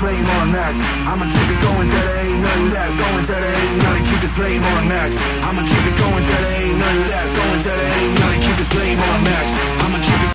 flame on max. I'ma keep it going till there ain't nothing left. Going till there ain't nothing. Keep the flame on max. I'ma keep it going till there ain't nothing left. Going till there ain't nothing. Keep the flame on max.